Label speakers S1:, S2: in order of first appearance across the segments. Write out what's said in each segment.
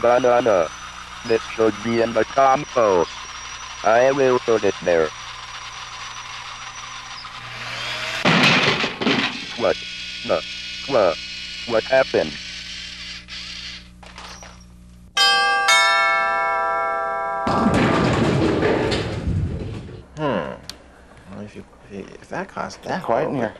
S1: banana. This should be in the compost. I will put it there. What? The? What? What happened? Hmm.
S2: Well, If, you, if that costs that
S3: Quiet in
S2: well,
S3: here.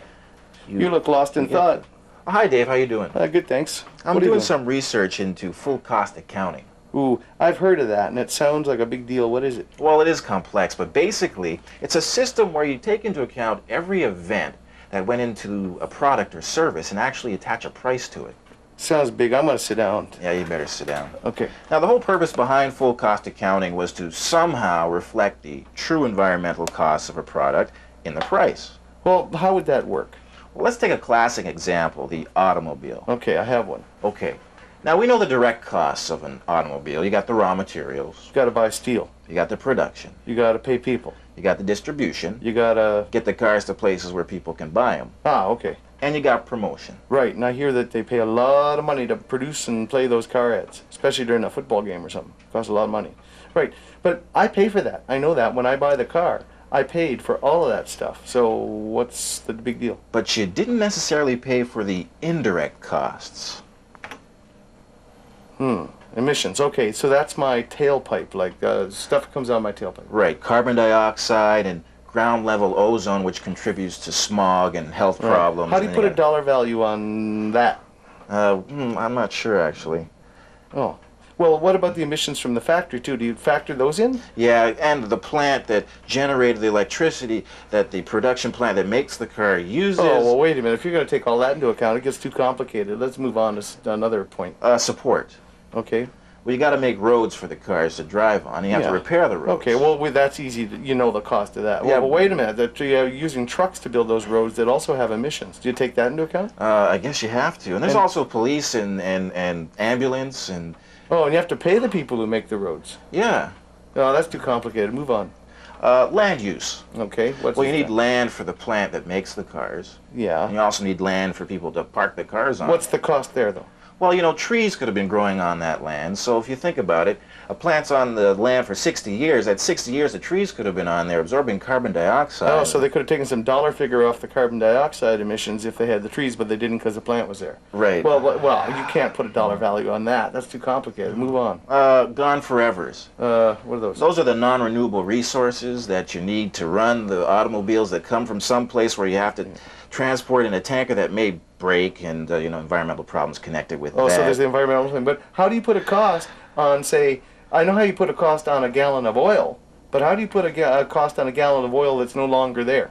S2: You,
S3: You look lost in
S2: Yeah.
S3: thought.
S2: Oh, hi, Dave. How you doing?
S3: Uh, good, thanks.
S2: I'm
S3: you
S2: doing some research into full cost accounting.
S3: Ooh, I've heard of that, and it sounds like a big deal. What is it?
S2: Well, it is complex, but basically, it's a system where you take into account every event that went into a product or service and actually attach a price to it.
S3: Sounds big. I'm gonna sit down.
S2: Yeah, you better sit down.
S3: Okay.
S2: Now, the whole purpose behind full cost accounting was to somehow reflect the true environmental costs of a product in the price.
S3: Well, how would that work?
S2: Well, let's take a classic example the automobile.
S3: Okay, I have one.
S2: Okay. Now, we know the direct costs of an automobile. You got the raw materials,
S3: You gotta buy steel.
S2: you got the production,
S3: You gotta pay people.
S2: you got the distribution,
S3: You gotta.
S2: get the cars to places where people can buy them,
S3: Ah, okay.
S2: and you got promotion.
S3: Right, and I hear that they pay a lot of money to produce and play those car ads, especially during a football game or something. It costs a lot of money. Right, but I pay for that. I know that when I buy the car. I paid for all of that stuff. So what's the big deal?
S2: But you didn't necessarily pay for the indirect costs.
S3: Hmm. Emissions. Okay, so that's my tailpipe. Like uh, stuff comes out of my tailpipe.
S2: Right, carbon dioxide and ground level ozone, which contributes to smog and health
S3: Right.
S2: problems.
S3: How do you put a dollar value on that?
S2: Uh, hmm, I'm not sure actually.
S3: Oh. Well, what about the emissions from the factory too? Do you factor those in?
S2: Yeah, and the plant that generated the electricity that the production plant that makes the car uses.
S3: Oh, well, wait a minute. If you're going to take all that into account, it gets too complicated. Let's move on to another point.
S2: uh, support.
S3: Okay.
S2: Well, you got to make roads for the cars to drive on. You have
S3: Yeah.
S2: to repair the roads.
S3: Okay, well, we- that's easy. To, you know the cost of that.
S2: Yeah.
S3: Well, but wait a minute. That you're using trucks to build those roads that also have emissions. Do you take that into account?
S2: Uh, I guess you have to. And there's
S3: And-
S2: also police and, and, and ambulance and
S3: Oh, and you have to pay the people who make the roads.
S2: yeah,
S3: Oh, that's too complicated. Move on.
S2: uh, land use.
S3: Okay. What's
S2: Well, you need
S3: guy?
S2: land for the plant that makes the cars. And
S3: Yeah.
S2: you also need land for people to park the cars on.
S3: What's the cost there, though?
S2: Well, you know, trees could have been growing on that land. So if you think about it, a plant's on the land for 60 years. At 60 years, the trees could have been on there absorbing carbon dioxide.
S3: Oh, so they could have taken some dollar figure off the carbon dioxide emissions if they had the trees, but they didn't because the plant was there.
S2: Right.
S3: Well, well, you can't put a dollar value on that. That's too complicated. Move on.
S2: uh, gone forevers.
S3: Uh, what are those?
S2: Those are the non-renewable resources that you need to run the automobiles that come from some place where you have to transport in a tanker that may break and uh, you know environmental problems connected with
S3: Oh,
S2: that.
S3: so there's the environmental thing. But how do you put a cost on, say, I know how you put a cost on a gallon of oil, but how do you put a, a cost on a gallon of oil that's no longer there?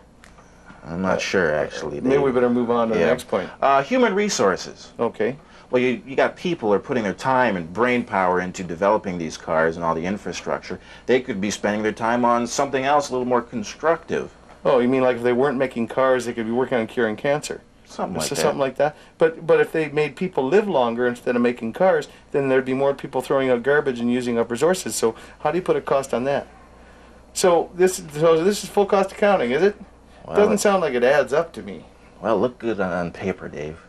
S2: I'm not sure actually.
S3: Maybe we better move on to
S2: Yeah.
S3: the next point.
S2: Uh, human resources.
S3: Okay.
S2: Well, you, you got people are putting their time and brain power into developing these cars and all the infrastructure. They could be spending their time on something else a little more constructive.
S3: Oh, you mean like if they weren't making cars, they could be working on curing cancer?
S2: Something
S3: So
S2: like that.
S3: something like that. But but if they made people live longer instead of making cars, then there'd be more people throwing out garbage and using up resources. So how do you put a cost on that? So this so this is full cost accounting, is it?
S2: Well,
S3: Doesn't sound like it adds up to me.
S2: Well, look good on paper, Dave.